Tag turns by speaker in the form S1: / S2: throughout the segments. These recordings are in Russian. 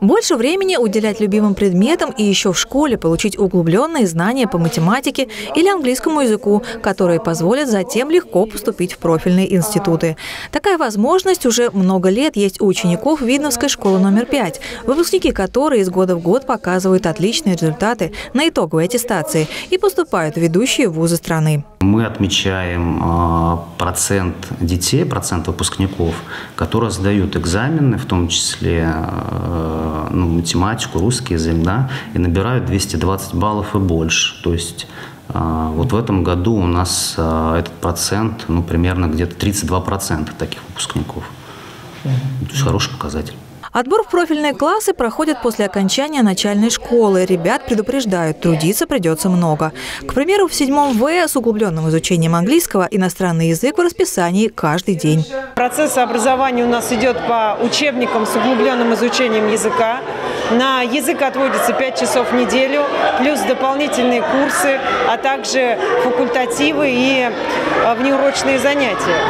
S1: Больше времени уделять любимым предметам и еще в школе получить углубленные знания по математике или английскому языку, которые позволят затем легко поступить в профильные институты. Такая возможность уже много лет есть у учеников Видновской школы номер 5, выпускники которой из года в год показывают отличные результаты на итоговой аттестации и поступают в ведущие вузы страны.
S2: Мы отмечаем а, процент детей, процент выпускников, которые сдают экзамены, в том числе а, ну, математику, русский язык, да, и набирают 220 баллов и больше. То есть а, вот в этом году у нас этот процент, ну, примерно где-то 32% таких выпускников. То есть хороший показатель.
S1: Отбор в профильные классы проходит после окончания начальной школы. Ребят предупреждают, трудиться придется много. К примеру, в седьмом В с углубленным изучением английского иностранный язык в расписании каждый день.
S3: Процесс образования у нас идет по учебникам с углубленным изучением языка. На язык отводится 5 часов в неделю, плюс дополнительные курсы, а также факультативы и э, внеурочные занятия.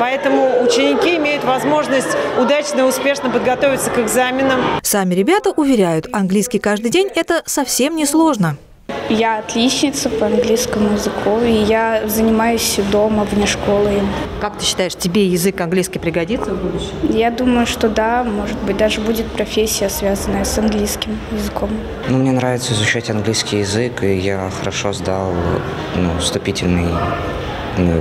S3: Поэтому ученики имеют возможность удачно и успешно подготовиться к экзаменам.
S1: Сами ребята уверяют, английский каждый день – это совсем не сложно.
S4: Я отличница по английскому языку, и я занимаюсь дома, вне школы.
S1: Как ты считаешь, тебе язык английский пригодится в будущем?
S4: Я думаю, что да, может быть, даже будет профессия, связанная с английским языком.
S5: Ну, мне нравится изучать английский язык, и я хорошо сдал ну, вступительный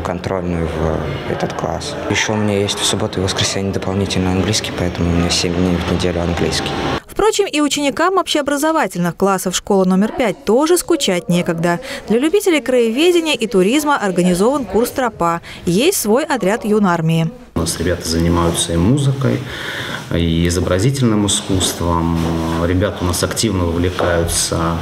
S5: контрольную в этот класс. Еще у меня есть в субботу и воскресенье дополнительно английский, поэтому у меня 7 дней в неделю английский.
S1: Впрочем, и ученикам общеобразовательных классов школы номер 5 тоже скучать некогда. Для любителей краеведения и туризма организован курс «Тропа». Есть свой отряд юнармии.
S2: У нас ребята занимаются и музыкой, и изобразительным искусством. Ребята у нас активно вовлекаются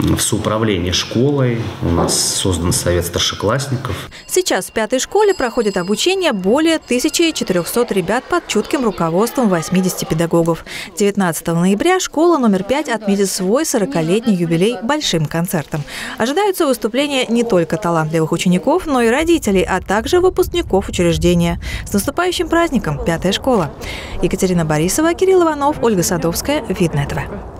S2: в соуправлении школой. У нас создан совет старшеклассников.
S1: Сейчас в пятой школе проходит обучение более 1400 ребят под чутким руководством 80 педагогов. 19 ноября школа номер 5 отметит свой 40-летний юбилей большим концертом. Ожидаются выступления не только талантливых учеников, но и родителей, а также выпускников учреждения. С наступающим праздником! Пятая школа. Екатерина Борисова, Кирилл Иванов, Ольга Садовская. Видно этого.